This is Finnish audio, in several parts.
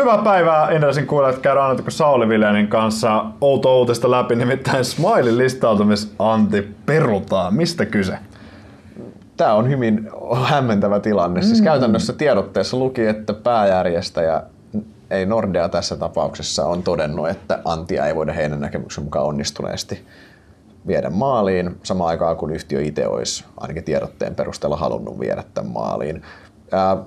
Hyvää päivää Inderesin kuulijat. Käydään Annetko Sauli Viljanin kanssa outo uutista läpi, nimittäin Smiley listautumis Antti perutaan. Mistä kyse? Tämä on hyvin hämmentävä tilanne. Siis mm. käytännössä tiedotteessa luki, että pääjärjestäjä ei Nordea tässä tapauksessa on todennut, että Antia ei voida heidän näkemyksen mukaan onnistuneesti viedä maaliin, samaan aikaan kun yhtiö itse olisi ainakin tiedotteen perusteella halunnut viedä tämän maaliin.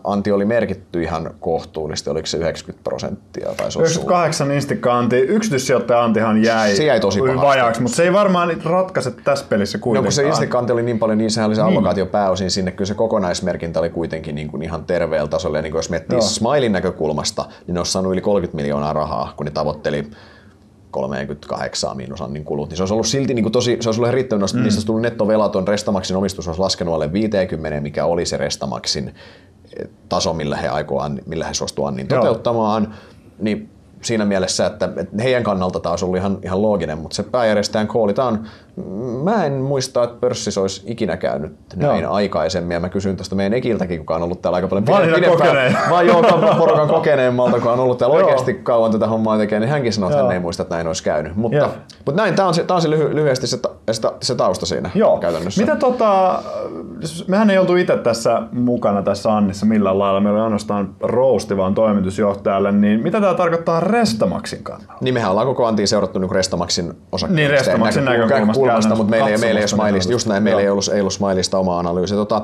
Anti oli merkitty ihan kohtuullisesti, oliko se 90 prosenttia? Tai 98 instikka Anti. Yksityissijoittaja Antihan jäi, se jäi tosi vajaaksi, mutta se ei varmaan ratkaise tässä pelissä kuitenkaan. No kun se instikka Anti oli niin paljon, niin sehän oli se niin. allokaatio pääosin sinne. Kyllä se kokonaismerkintä oli kuitenkin niin kuin ihan terveellä tasolla. Ja niin kuin jos miettii Smilein näkökulmasta, niin ne olisi saanut yli 30 miljoonaa rahaa, kun ne tavoitteli 38 miinus Annin kulut, niin se olisi ollut silti niin kuin tosi, se olisi ollut riittänyt, mm. niistä olisi tullut nettovelaton, Restamaksin omistus olisi laskenut alle 50, mikä oli se Restamaksin taso, millä he aikoo, millä he suostuvat Annin toteuttamaan, niin siinä mielessä, että, heidän kannalta tämä olisi ollut ihan, ihan looginen, mutta se pääjärjestäjän kooli, tämä on, mä en muista, että pörssissä olisi ikinä käynyt näin Joo. aikaisemmin, ja mä kysyn tuosta meidän Ekiltäkin, kuka on ollut täällä aika paljon pidempään, vaan joo, porukan kokeneemmalta, kun on ollut täällä oikeasti kauan tätä hommaa tekee, niin hänkin sanoo, että hän ei muista, että näin olisi käynyt. Mutta, mutta näin, tämä on se, tämä on se lyhy, lyhyesti se, se, se tausta siinä Joo. käytännössä. Mitä tota, mehän ei oltu itse tässä mukana tässä Annissa millään lailla, meillä oli ainoastaan Rousti vaan toimitusjohtajalle, niin mitä tämä tarkoittaa Restamaksin kannalta? Niin mehän ollaan koko Antiin seurattu niin Restamaksin osakkeista. Niin, Restamaksin näkökulmasta, mutta meillä, ei, meillä ei ole Smileista, just näin, meillä ei ollut, ei ollut Smileista omaa analyysiä. Tota,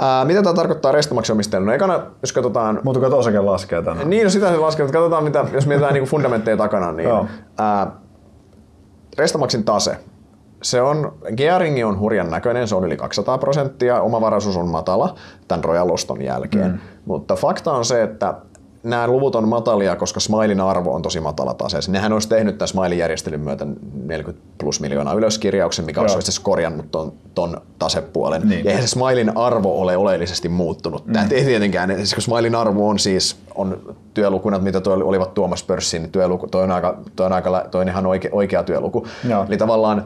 Ää, mitä tämä tarkoittaa Restamaksin omistajille? No ekana, jos katsotaan... Mutta kun osake laskee tänään. Niin, no sitä se laskee, mutta katsotaan, mitä, jos mietitään niin fundamentteja takana, niin ää, Restamaksin tase, se on, gearingi on hurjan näköinen, se on yli 200 prosenttia, omavaraisuus on matala tämän Royal Oston jälkeen. Mm. Mutta fakta on se, että nämä luvut on matalia, koska Smilein arvo on tosi matala taseessa. Nehän olisi tehnyt tämän Smilein järjestelyn myötä 40 plus miljoonaa ylöskirjauksen, mikä Joo. olisi korjannut ton, ton tasepuolen. Niin. Ja eihän se Smilein arvo ole oleellisesti muuttunut. Mm. Tämä ei tietenkään, siis kun Smilein arvo on siis on työlukunat, mitä tuo olivat tuomassa pörssiin, niin työluku, toi on, aika, toi on, aika, toi on ihan oikea, oikea työluku. Joo. Eli tavallaan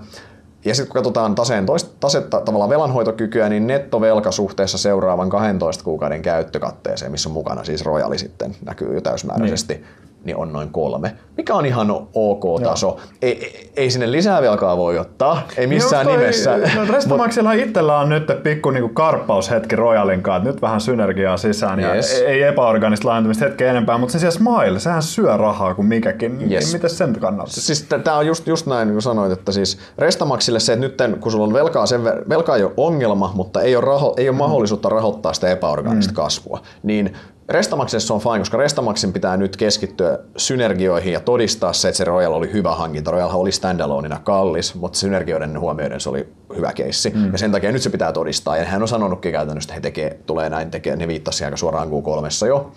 ja sitten kun katsotaan taseen toista, tasetta, tavallaan velanhoitokykyä, niin nettovelka suhteessa seuraavan 12 kuukauden käyttökatteeseen, missä on mukana siis rojali sitten näkyy jo täysmääräisesti, niin niin on noin kolme, mikä on ihan ok taso. Ei, ei sinne lisää velkaa voi ottaa, ei missään toi, nimessä. No Restamaxilla itsellä on nyt pikku niinku karppaushetki Royalin kanssa, nyt vähän synergiaa sisään yes. ja ei epäorganista laajentumista hetkeä enempää, mutta sen sijaan Smile, sehän syö rahaa kuin mikäkin. Niin yes. Miten sen kannalta? Siis tämä on just, just näin, niin kuin sanoit, että siis Restamaxille se, että nyt kun sulla on velkaa, sen ver- velkaa ei ole ongelma, mutta ei ole, raho- ei ole mm. mahdollisuutta rahoittaa sitä epäorganista mm. kasvua, niin Restamaxissa on fine, koska Restamaxin pitää nyt keskittyä synergioihin ja todistaa se, että se Royal oli hyvä hankinta. Royal oli standaloneina kallis, mutta synergioiden huomioiden se oli hyvä keissi. Mm. Ja sen takia nyt se pitää todistaa. Ja hän on sanonutkin käytännössä, että he tekee, tulee näin tekee. Ne viittasi aika suoraan Q3 jo.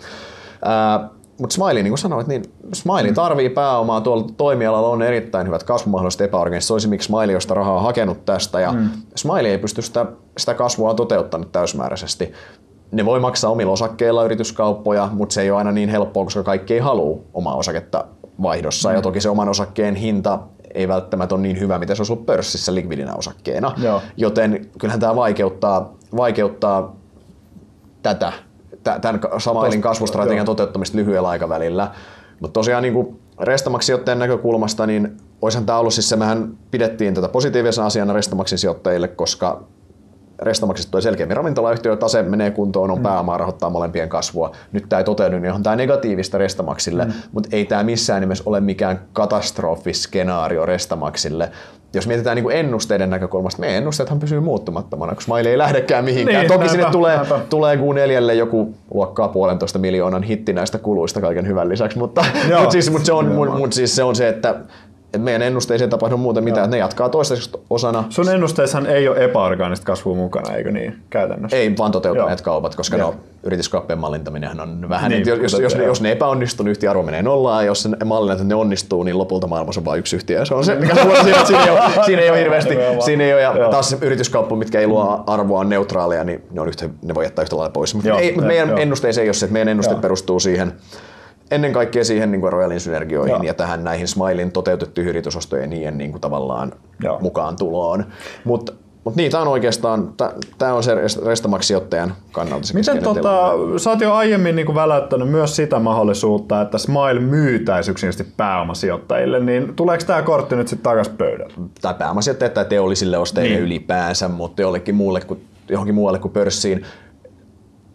Ää, mutta Smiley, niin kuin sanoit, niin Smiley mm. tarvii pääomaa. Tuolla toimialalla on erittäin hyvät kasvumahdollisuudet epäorganiset. Se olisi miksi Smiley, josta rahaa on hakenut tästä. Ja mm. Smiley ei pysty sitä, sitä kasvua toteuttamaan täysmääräisesti ne voi maksaa omilla osakkeilla yrityskauppoja, mutta se ei ole aina niin helppoa, koska kaikki ei halua omaa osaketta vaihdossa. Mm. Ja toki se oman osakkeen hinta ei välttämättä ole niin hyvä, mitä se olisi ollut pörssissä likvidinä osakkeena. Joo. Joten kyllähän tämä vaikeuttaa, vaikeuttaa tätä, tämän samailin kasvustrategian joo. toteuttamista lyhyellä aikavälillä. Mutta tosiaan niin sijoittajan näkökulmasta, niin olisihan tämä ollut, siis se mehän pidettiin tätä positiivisena asiana Restamaksin sijoittajille, koska Restamaksista tulee selkeämmin ravintolayhtiö, tase menee kuntoon, on mm. pääomaa rahoittaa molempien kasvua. Nyt tämä ei toteudu, niin on tämä negatiivista Restamaksille, mm. mutta ei tämä missään nimessä ole mikään katastrofiskenaario Restamaksille. Jos mietitään niin kuin ennusteiden näkökulmasta, meidän ennusteethan pysyy muuttumattomana, koska Smiley ei lähdekään mihinkään. Niin, Toki näinpä, sinne tulee, tulee Q4 joku luokkaa puolentoista miljoonan hitti näistä kuluista kaiken hyvän lisäksi, mutta, mutta, siis, mutta, se, on, mutta siis se on se, että et meidän ennusteisiin ei tapahdu muuten mitään, että ne jatkaa toistaiseksi osana. Sun ennusteissahan ei ole epäorgaanista kasvua mukana, eikö niin, käytännössä? Ei, vaan toteutuneet Joo. kaupat, koska no, yrityskauppien mallintaminen on vähän, niin, jos, jos, ne, jos ne epäonnistuu, niin yhtiö arvo menee nollaan, ja jos ne mallinnat ne onnistuu, niin lopulta maailmassa on vain yksi yhtiö. Se on se, mikä siinä, siinä, siinä, ei ole, siinä ei ole hirveästi. Siinä ei ole, ja taas yrityskauppa, mitkä ei luo arvoa neutraaleja, niin ne, on yhtä, ne voi jättää yhtä lailla pois. Mutta, ei, mutta meidän ennusteeseen ei ole se, että meidän ennuste Joo. perustuu siihen, ennen kaikkea siihen niin kuin Royalin synergioihin Joo. ja tähän näihin Smilein toteutettuihin yritysostojen niiden niin kuin tavallaan Joo. mukaan tuloon. Mutta mutta niin, tämä on oikeastaan, tämä on se Restamax-sijoittajan kannalta se Miten tota, sä oot jo aiemmin niin väläyttänyt myös sitä mahdollisuutta, että Smile myytäisi yksinkertaisesti pääomasijoittajille, niin tuleeko tämä kortti nyt sitten takaisin pöydälle? Tai pääomasijoittajille tai teollisille ostajille niin. ylipäänsä, mutta jollekin muulle kuin, johonkin muualle kuin pörssiin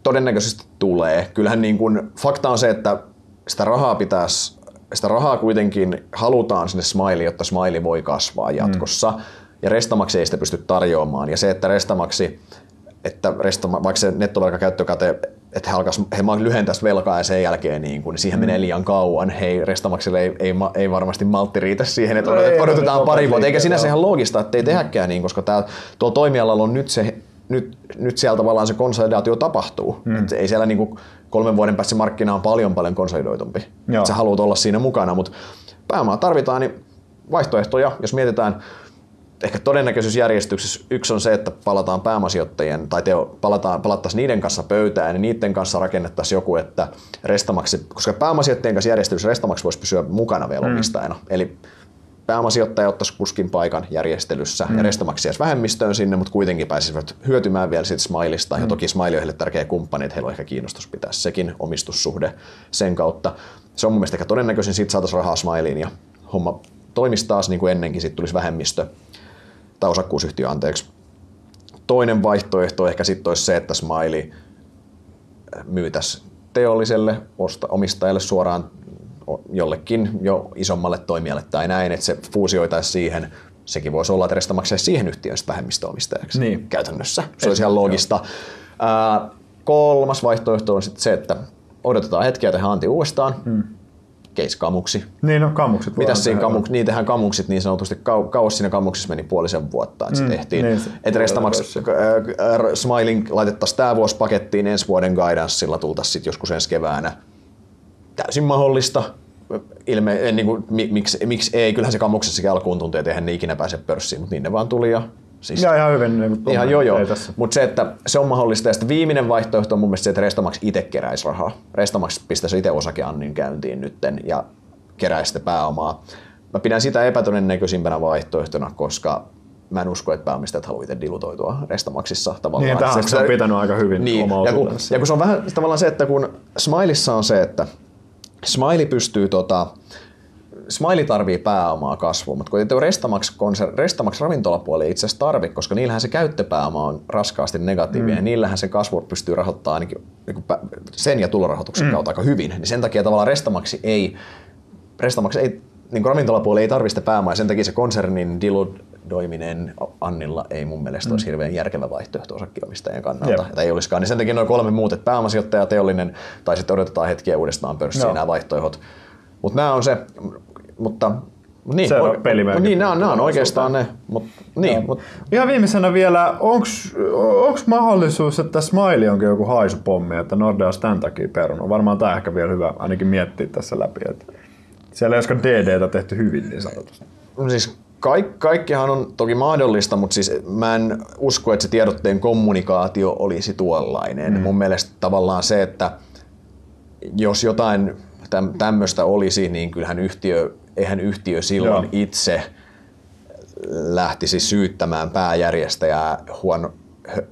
todennäköisesti tulee. Kyllähän niin kuin, fakta on se, että sitä rahaa pitäisi sitä rahaa kuitenkin halutaan sinne Smiley, jotta Smiley voi kasvaa jatkossa. Mm ja Restamaxi ei sitä pysty tarjoamaan. Ja se, että Restamaxi, että Restama, vaikka se nettovelkakäyttökate, että he, alkaisi, he lyhentäisi velkaa ja sen jälkeen niin kun, niin siihen mm. menee liian kauan. Hei, Restamaxille ei, ei, ei, varmasti maltti riitä siihen, että odotetaan, odotetaan pari vuotta. Eikä sinänsä ihan loogista, että ei mm. tehäkään niin, koska tää, tuolla toimialalla on nyt se nyt, nyt siellä tavallaan se konsolidaatio tapahtuu. Mm. Et ei siellä niinku kolmen vuoden päässä markkina on paljon paljon konsolidoitumpi. Sä haluat olla siinä mukana, mutta pääomaa tarvitaan, niin vaihtoehtoja, jos mietitään ehkä todennäköisyysjärjestyksessä yksi on se, että palataan pääomasijoittajien tai teo, palataan, palattaisiin niiden kanssa pöytään ja niin niiden kanssa rakennettaisiin joku, että Restamaxi, koska pääomasijoittajien kanssa järjestelyssä Restamax voisi pysyä mukana vielä omistajana. Mm. Eli pääomasijoittaja ottaisi kuskin paikan järjestelyssä mm. Restamax jäisi vähemmistöön sinne, mutta kuitenkin pääsisivät hyötymään vielä siitä Smilista. Mm. Ja toki Smile on heille tärkeä kumppani, että heillä on ehkä kiinnostus pitää sekin omistussuhde sen kautta. Se on mun mielestä ehkä todennäköisin, siitä saataisiin rahaa Smileiin ja homma toimisi taas niin kuin ennenkin, sitten tulisi vähemmistö tai osakkuusyhtiö anteeksi. Toinen vaihtoehto ehkä sitten olisi se, että Smiley myytäisi teolliselle omistajalle suoraan jollekin jo isommalle toimijalle tai näin, että se fuusioitaisi siihen. Sekin voisi olla, että maksaisi siihen yhtiön vähemmistöomistajaksi niin. käytännössä. Se olisi ihan logista. Ää, kolmas vaihtoehto on sitten se, että odotetaan hetkiä tehdään anti uudestaan. Hmm case-kamuksi. Niin, no kamukset. Mitäs siinä kamuks, niin tehdään kamukset niin sanotusti, kau, kauas siinä kamuksissa meni puolisen vuotta, että mm, se tehtiin. Niin, että Restamaks äh, Smiling laitettaisiin tämä vuosi pakettiin ensi vuoden guidanceilla, tultaisiin sitten joskus ensi keväänä. Täysin mahdollista. Ilme, niin kuin, miksi, miksi ei, kyllähän se kamuksessakin alkuun tuntee, että eihän ne ikinä pääse pörssiin, mutta niin ne vaan tuli ja Siis, ja ihan hyvin. Niin ihan joo joo. Mutta se, että se on mahdollista. Ja sitten viimeinen vaihtoehto on mun mielestä se, että Restamax itse keräisi rahaa. Restamax pistäisi itse osakeannin käyntiin nytten ja keräisi sitä pääomaa. Mä pidän sitä epätodennäköisimpänä vaihtoehtona, koska mä en usko, että pääomistajat haluaa itse dilutoitua Restamaxissa tavallaan. Niin, tähän se on pitänyt aika hyvin niin, ja kun, ja kun se on vähän tavallaan se, että kun Smilissa on se, että Smiley pystyy tota, Smiley tarvii pääomaa kasvua, mutta kun Restamax, Restamax ravintolapuoli ei itse asiassa tarvi, koska niillähän se käyttöpääoma on raskaasti negatiivinen mm. ja niillähän se kasvu pystyy rahoittamaan ainakin niin sen ja tulorahoituksen mm. kautta aika hyvin. Niin sen takia tavallaan Restamax ei, Restamax ei niin ravintolapuoli ei tarvitse pääomaa ja sen takia se konsernin diludoiminen Annilla ei mun mielestä mm. olisi hirveän järkevä vaihtoehto osakkeenomistajien kannalta. Yep. ei olisikaan. Niin sen takia noin kolme muut, että pääomasijoittaja, teollinen tai sitten odotetaan hetkiä uudestaan pörssiin no. nämä vaihtoehdot. Mutta nämä on se, mutta niin, se on pelimerkit. Niin, nämä on, nämä on oikeastaan ne. Mut, niin, mut. Ihan viimeisenä vielä, onko mahdollisuus, että Smiley onkin joku haisupommi, että Nordea on tämän takia perunut? Varmaan tämä ehkä vielä hyvä ainakin miettiä tässä läpi. Että siellä ei olisikaan DDtä tehty hyvin niin sanotusti. No siis kaik, kaikkihan on toki mahdollista, mutta siis mä en usko, että se tiedotteen kommunikaatio olisi tuollainen. Mm. Mun mielestä tavallaan se, että jos jotain tämmöistä olisi, niin kyllähän yhtiö, eihän yhtiö silloin Joo. itse lähtisi syyttämään pääjärjestäjää huono,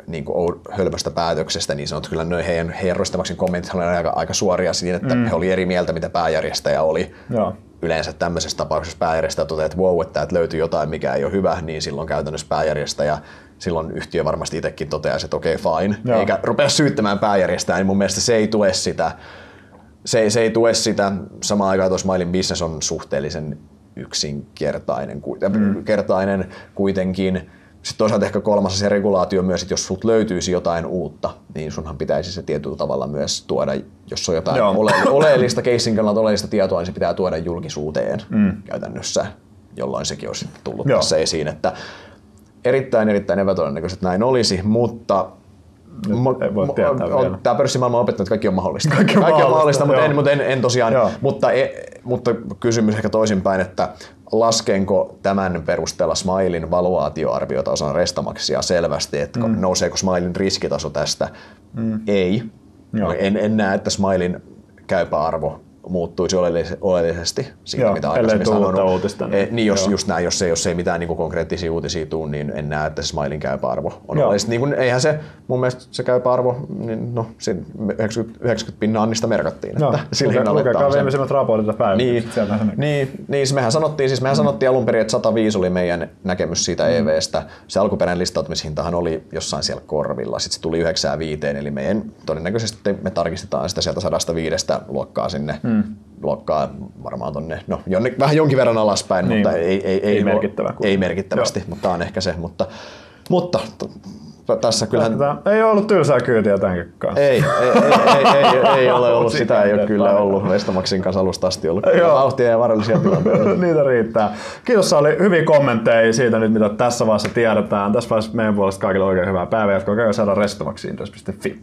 niin kuin hölmöstä päätöksestä, niin sanot kyllä noin heidän, heidän Rostamaksin kommentit olivat aika, aika suoria siinä, että mm. he oli eri mieltä, mitä pääjärjestäjä oli. Joo. Yleensä tämmöisessä tapauksessa pääjärjestäjä toteaa, että wow, että löytyy jotain, mikä ei ole hyvä, niin silloin käytännössä pääjärjestäjä silloin yhtiö varmasti itsekin toteaa, että okei, okay, fine, Joo. eikä rupea syyttämään pääjärjestäjää, niin mun mielestä se ei tue sitä se, se ei tue sitä. Samaan aikaan tuossa Mailin business on suhteellisen yksinkertainen mm. kertainen kuitenkin. Sitten toisaalta ehkä kolmas se regulaatio myös, että jos sulta löytyisi jotain uutta, niin sunhan pitäisi se tietyllä tavalla myös tuoda, jos on jotain ole, oleellista keissin kannalta oleellista tietoa, niin se pitää tuoda julkisuuteen mm. käytännössä, jolloin sekin olisi tullut Joo. tässä esiin. Että erittäin erittäin epätodennäköistä, että näin olisi, mutta ei voi tietää vielä. Tämä pörssimaailma on opettanut, että kaikki on mahdollista. Kaikki on kaikki mahdollista, on mahdollista mutta, en, mutta en, en tosiaan. Mutta, e, mutta kysymys ehkä toisinpäin, että laskenko tämän perusteella Smilein valuaatioarviota osana Restamaksia selvästi, että mm. nouseeko Smilein riskitaso tästä? Mm. Ei. Joo. En, en näe, että Smilein käypä arvo muuttuisi oleellisesti siitä, Joo, mitä aikaisemmin sanonut. uutista, niin- Eh, niin jos, joo. just näin, jos ei, jos ei mitään niin konkreettisia uutisia tule, niin en näe, että se Smilein käypä arvo on Joo. oleellisesti. Niin eihän se, mun mielestä se käypä arvo, niin no, siinä 90, 90 pinnaa niistä merkattiin. No, että sillä luke, hinnalla lukekaa viimeisimmät raportit päivät. Niin, niin, niin siis mehän sanottiin, siis mehän sanottiin alun perin, että 105 oli meidän näkemys siitä Mm. EVstä. Se alkuperäinen listautumishintahan oli jossain siellä korvilla, sitten se tuli 95, eli meidän todennäköisesti me tarkistetaan sitä sieltä 105 luokkaa sinne, mm. Luokkaa varmaan tonne, no jonne, vähän jonkin verran alaspäin, Niin. mutta ei, ei, ei, Ei merkittävä ei merkittävästi, mutta tämä on ehkä se, mutta, mutta tässä kyllähän Tätä ei ollut tylsää kyytiä tämänkin kanssa. ei, ei, ei, ei, ei, ei ole ollut, sitä ei ole kyllä ollut Vestamaksin kanssa alusta asti ollut Joo. vauhtia ja vaarallisia tilanteita. Niitä riittää. Kiitos, oli hyviä kommentteja siitä nyt, mitä tässä vaiheessa tiedetään. Tässä vaiheessa meidän puolesta kaikille oikein hyvää päivää. Jatkoa käy saada restomaksiintos.fi.